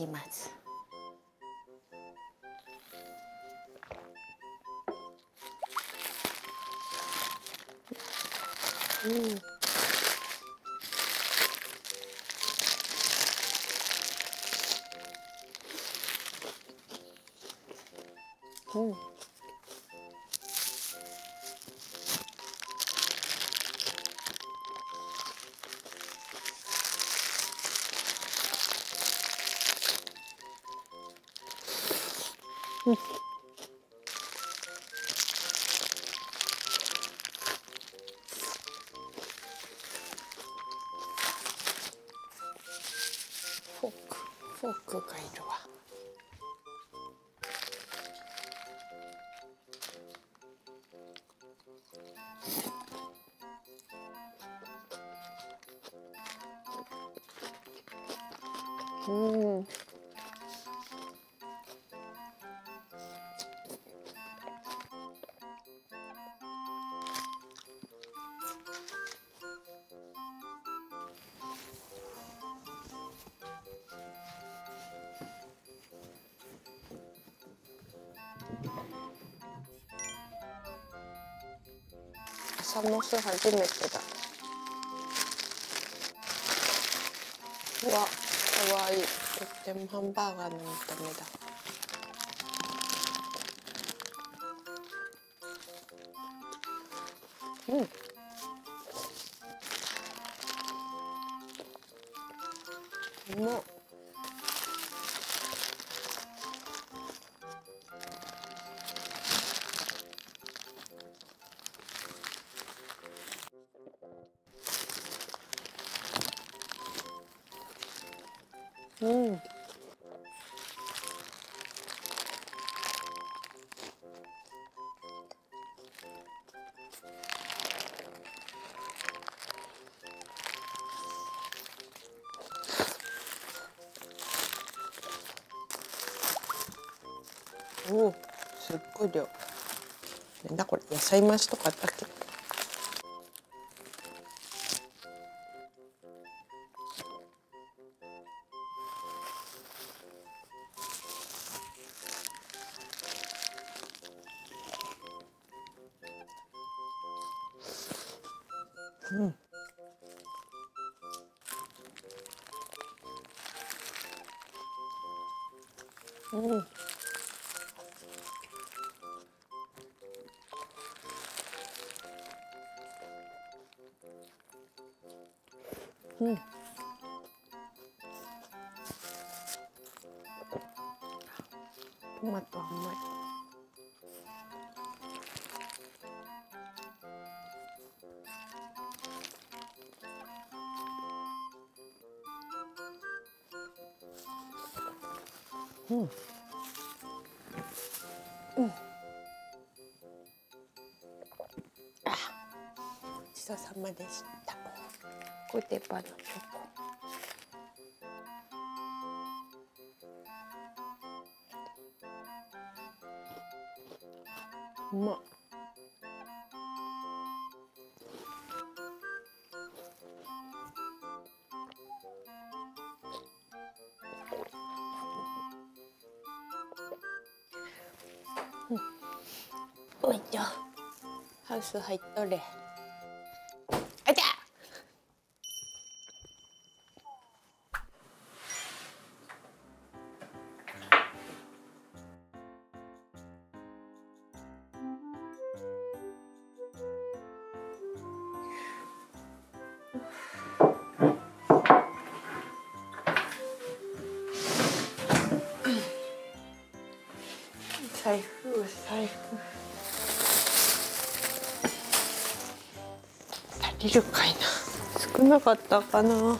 きます。うん。うんフォークがいるわうん朝モス初めてだうわかわいいとってうん。おおすっごい量。なんだこれ野菜増しとかあったっけ？うんあごちそうさまでした。コテパのチョコうまっウス入っとれ。あいた。財布財布りるかいな。少なかったかな。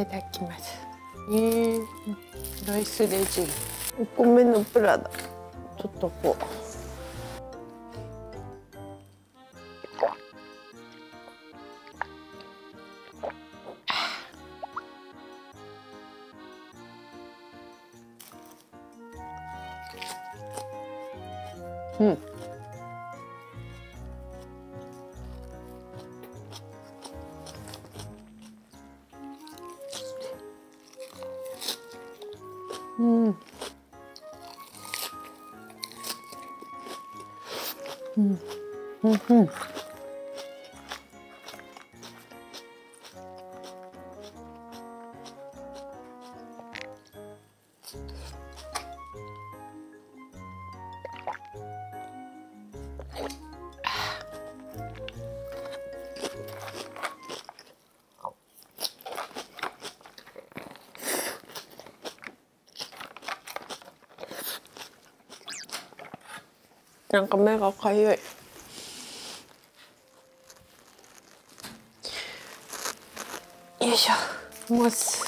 いただきます。えー、ライスレジン。お米のプラダちょっとこう。うん。うん。うん。うん。うん。なんか目がかゆい。よいしょ。もす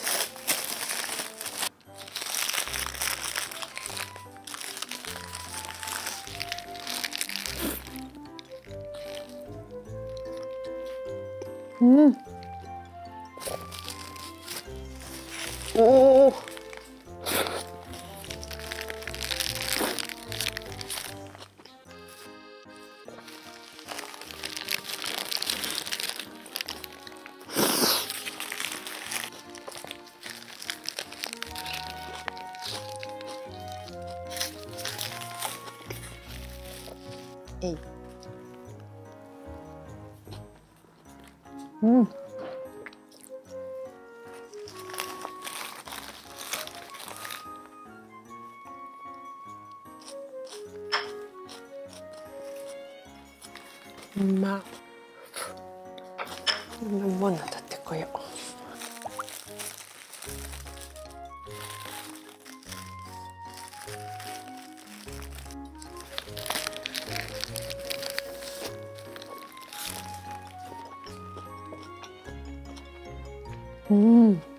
うう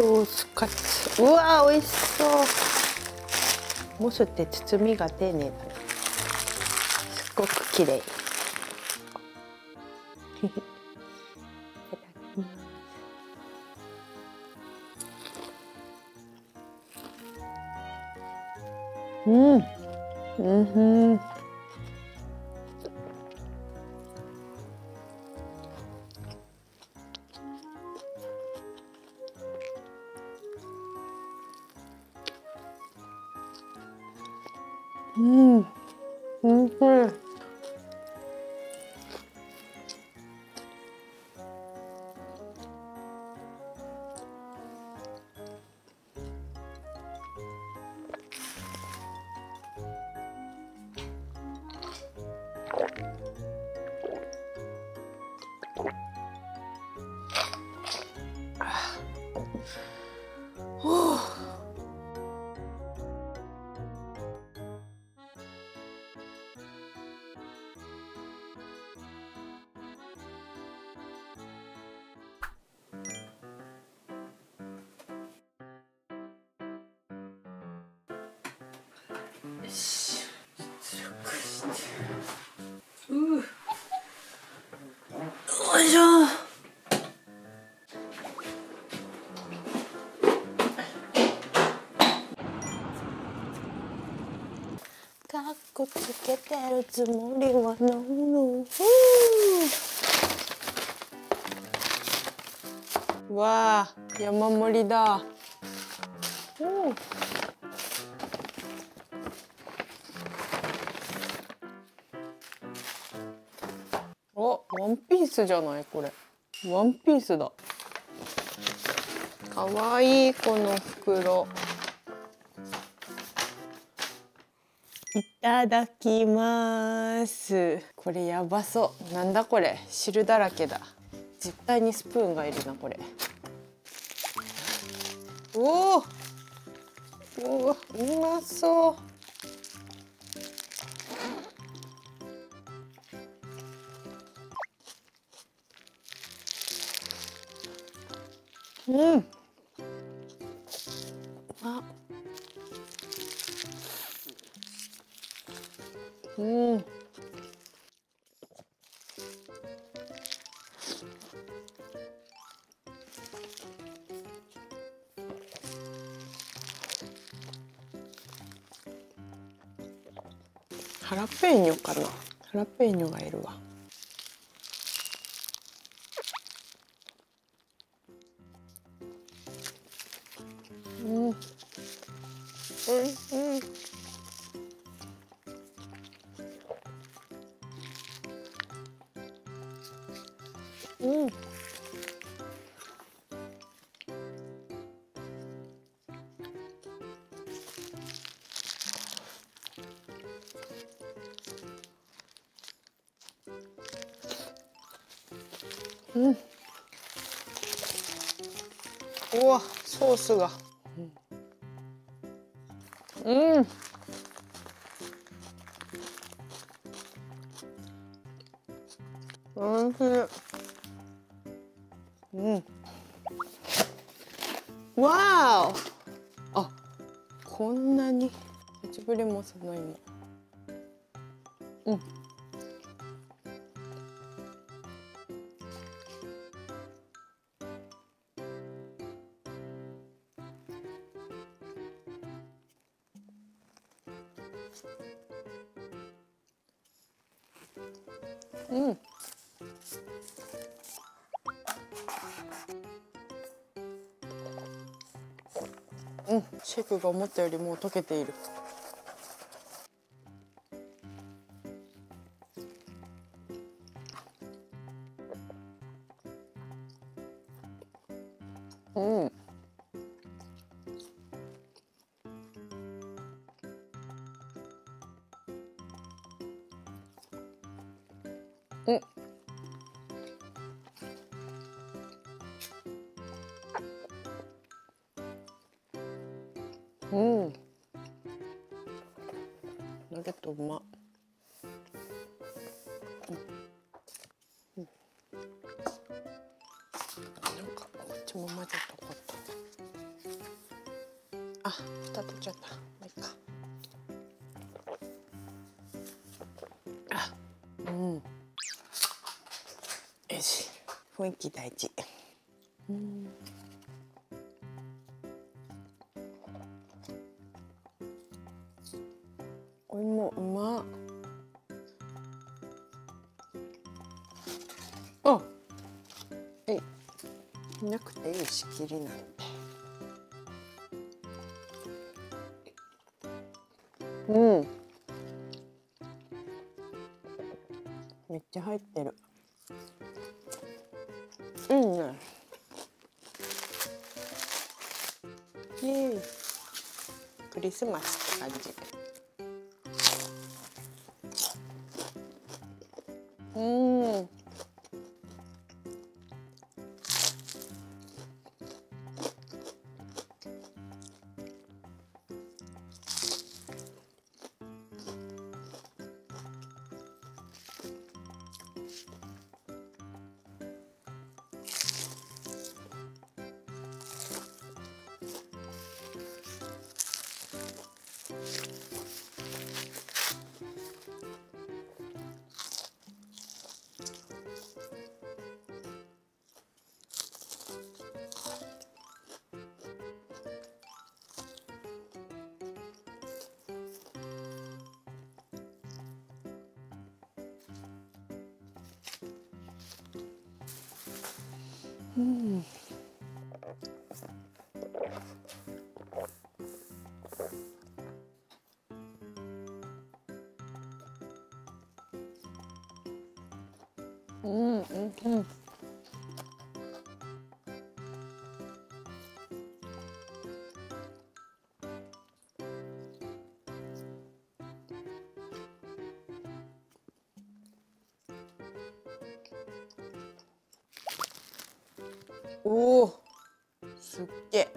ロースカツ。うわー美味しそう。モスって包みが丁寧だね。すっごく綺麗。うん。本当しうよいしょかっこつけてるつもりはないのわあ山盛りだ。ンピースじゃないこれ。ワンピースだ。かわいいこの袋。いただきます。これやばそう。なんだこれ。汁だらけだ。絶対にスプーンがいるなこれ。おおうわうまそう。うん。あうん。ハラペーニョかなハラペーニョがいるわスが。うん。おいしい。うん。わお。あこんなに。久しぶりもその。芋クが思ったよりも溶けている。うん。うん。ナゲットうま。うん。うん。なんかこっちも混ぜとこうと。あ、蓋取っちゃった。まあいいか。あ、うん。よし。雰囲気大事。うん。ていい仕切りなんてうん。めっちゃ入ってる。いいね。イエーイクリスマスって感じ。うん。うんうん吸って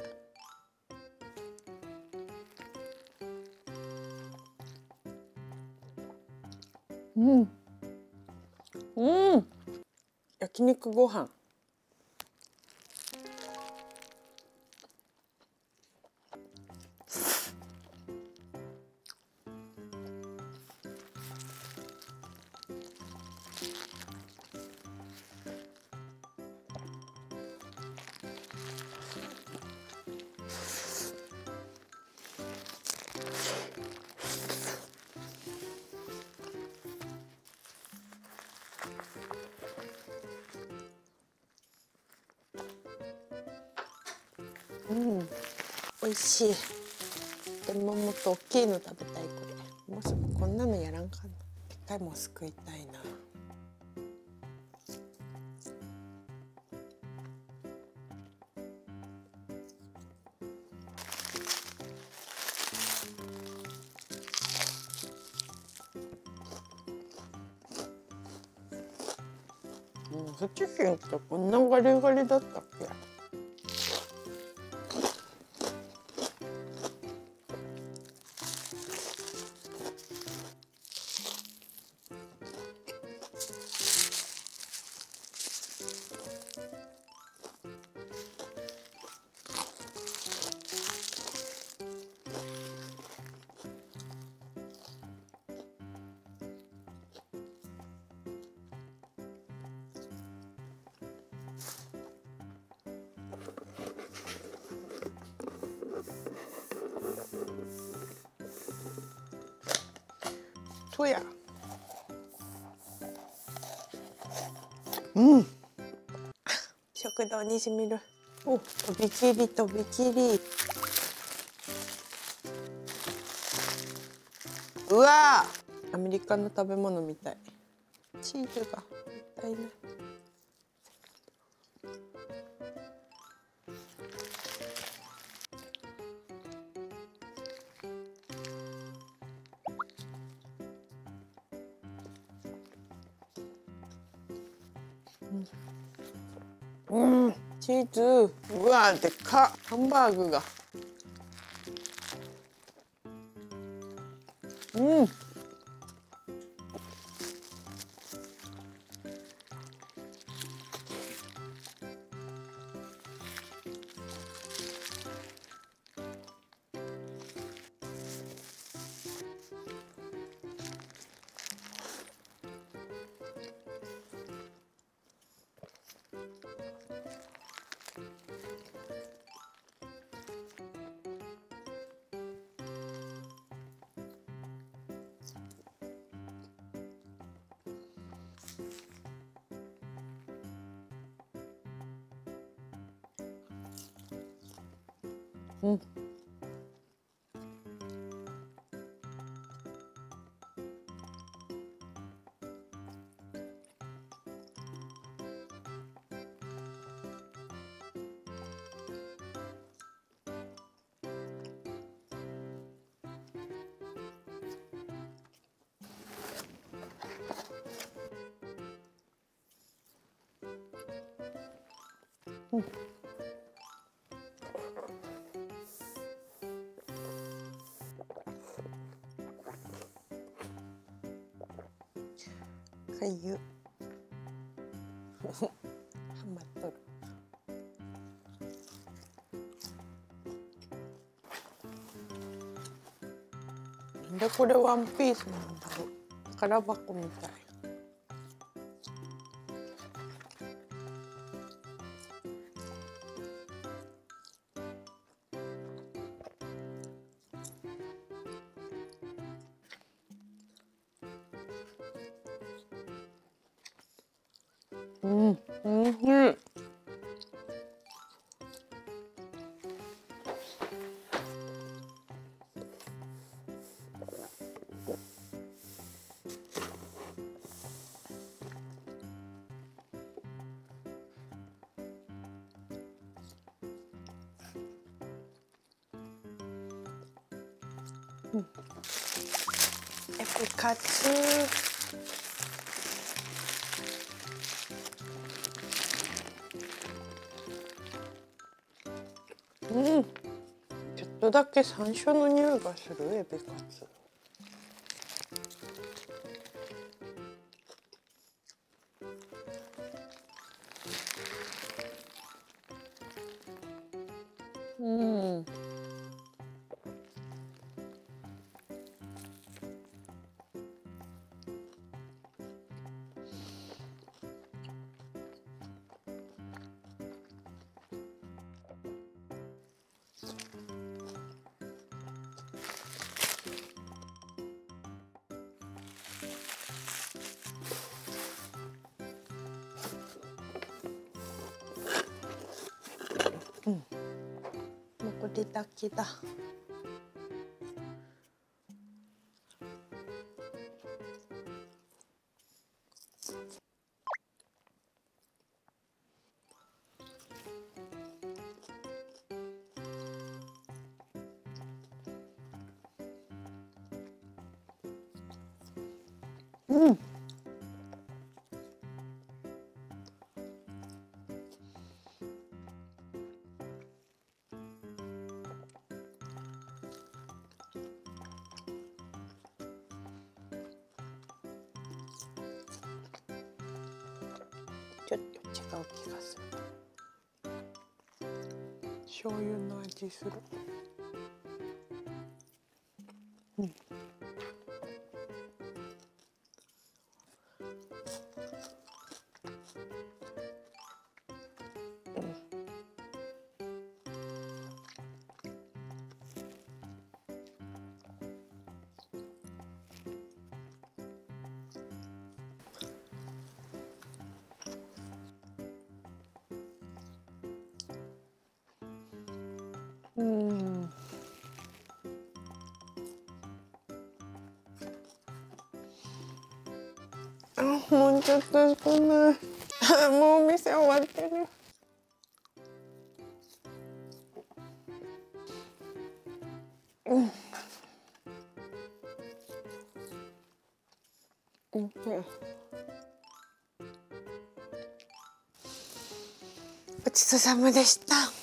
うん。うん。焼肉ご飯。美味しい。でももっと大きいの食べたいこれもうすぐこんなのやらんかな。でっかいもすくいたいな。うん、チキンってこんなガリガリだったっとや。うん。食堂にしみる。お。とびきりとびきり。うわアメリカの食べ物みたい。チーズがもったいなうん、チーズうわでっかハンバーグがうんうんかゆ ハマっとる。なんでこれワンピースなんだろう。宝箱みたい。うん、エピカツ。うん。ちょっとだけ山椒の匂いがするエビカツ。うん残りだけだ。違う気がする。醤油の味する。うん。あもうちょっと少ないあもうお店終わってる。うん。うん。ごちそうさまでした。